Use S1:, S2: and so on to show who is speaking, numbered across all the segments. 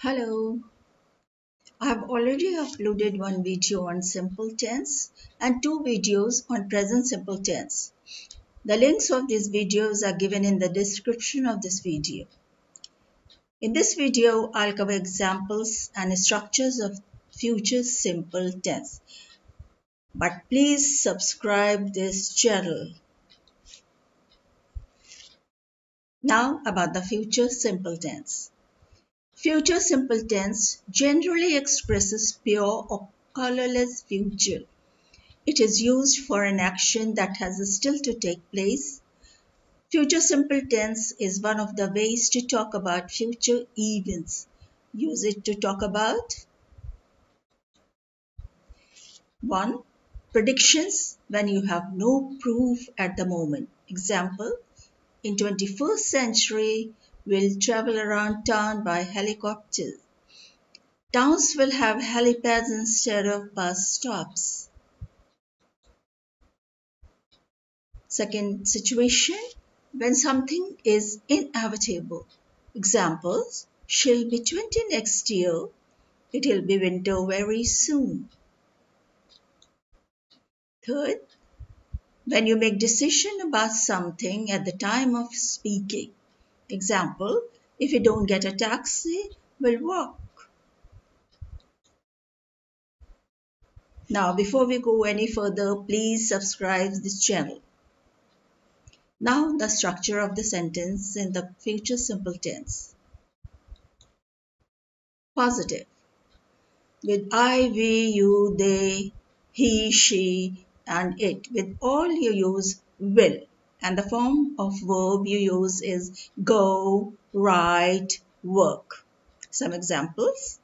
S1: Hello. I have already uploaded one video on simple tense and two videos on present simple tense. The links of these videos are given in the description of this video. In this video, I'll cover examples and structures of future simple tense. But please subscribe this channel. Now about the future simple tense. Future simple tense generally expresses pure or colorless future. It is used for an action that has still to take place. Future simple tense is one of the ways to talk about future events. Use it to talk about 1. Predictions when you have no proof at the moment. Example, in 21st century, will travel around town by helicopter. Towns will have helipads instead of bus stops. Second situation, when something is inevitable. Examples, she'll be 20 next year. It'll be winter very soon. Third, when you make decision about something at the time of speaking. Example, if you don't get a taxi, we'll walk. Now, before we go any further, please subscribe this channel. Now, the structure of the sentence in the future simple tense. Positive. With I, we, you, they, he, she, and it. With all you use will and the form of verb you use is go, write, work. Some examples.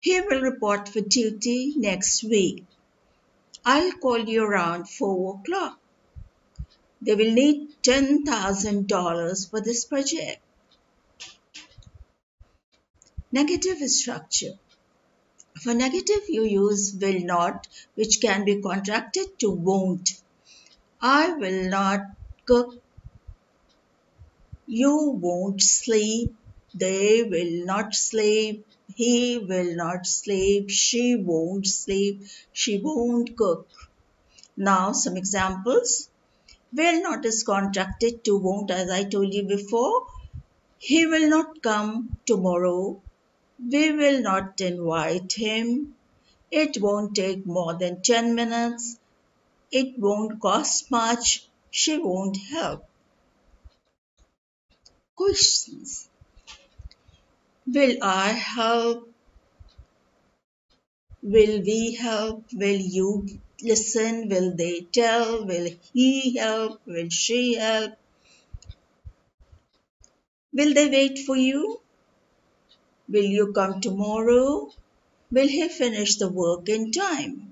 S1: He will report for duty next week. I'll call you around 4 o'clock. They will need $10,000 for this project. Negative structure. For negative, you use will not, which can be contracted to won't. I will not cook. You won't sleep. They will not sleep. He will not sleep. She won't sleep. She won't cook. Now, some examples. Will not is contracted to won't, as I told you before. He will not come tomorrow. We will not invite him. It won't take more than 10 minutes. It won't cost much. She won't help. Questions. Will I help? Will we help? Will you listen? Will they tell? Will he help? Will she help? Will they wait for you? Will you come tomorrow? Will he finish the work in time?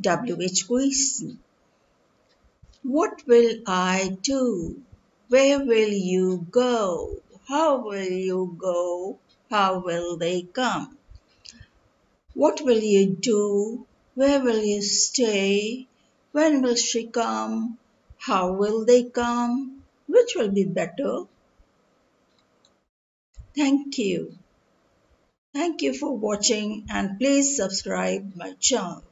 S1: W.H. question. What will I do? Where will you go? How will you go? How will they come? What will you do? Where will you stay? When will she come? How will they come? Which will be better? Thank you. Thank you for watching and please subscribe my channel.